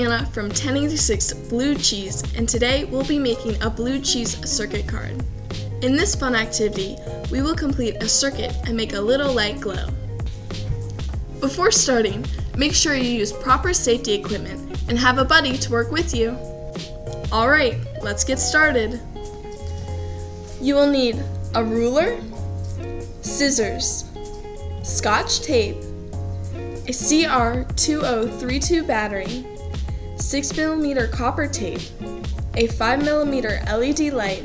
Anna from 1086 Blue Cheese, and today we'll be making a blue cheese circuit card. In this fun activity, we will complete a circuit and make a little light glow. Before starting, make sure you use proper safety equipment and have a buddy to work with you. Alright, let's get started. You will need a ruler, scissors, scotch tape, a CR2032 battery, 6mm copper tape, a 5mm LED light,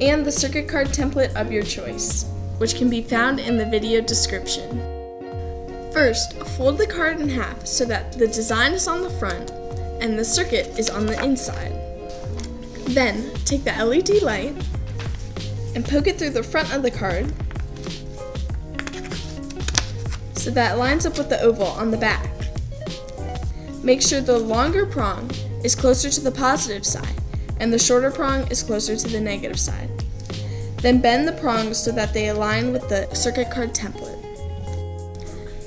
and the circuit card template of your choice, which can be found in the video description. First, fold the card in half so that the design is on the front and the circuit is on the inside. Then, take the LED light and poke it through the front of the card so that it lines up with the oval on the back. Make sure the longer prong is closer to the positive side and the shorter prong is closer to the negative side. Then bend the prongs so that they align with the circuit card template.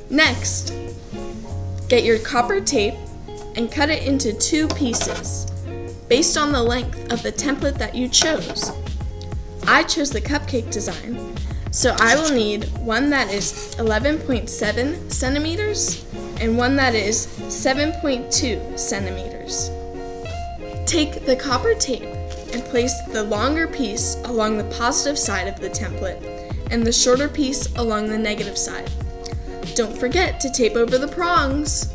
Next, get your copper tape and cut it into two pieces based on the length of the template that you chose. I chose the cupcake design, so I will need one that is 11.7 centimeters and one that is 7.2 centimeters. Take the copper tape and place the longer piece along the positive side of the template and the shorter piece along the negative side. Don't forget to tape over the prongs.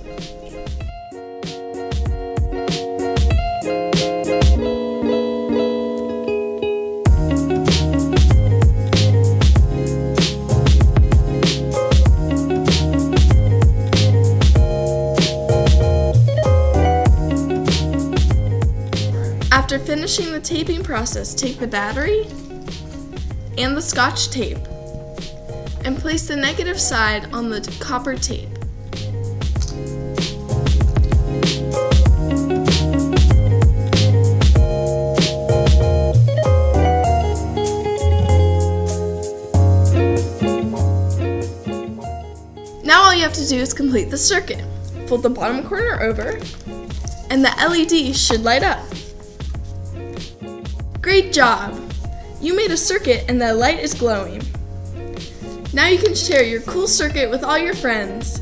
After finishing the taping process, take the battery and the scotch tape and place the negative side on the copper tape. Now all you have to do is complete the circuit. Fold the bottom corner over and the LED should light up. Great job! You made a circuit and the light is glowing. Now you can share your cool circuit with all your friends.